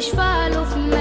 ich me.